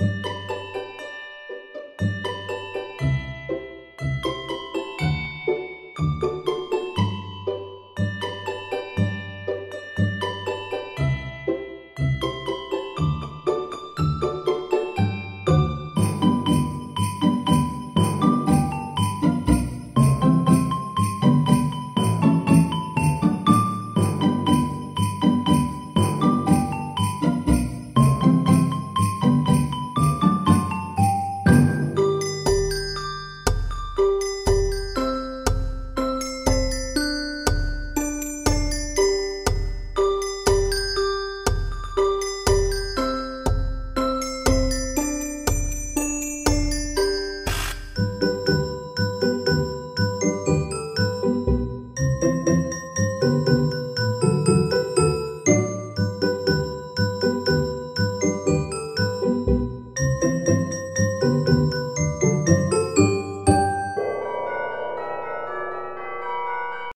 you.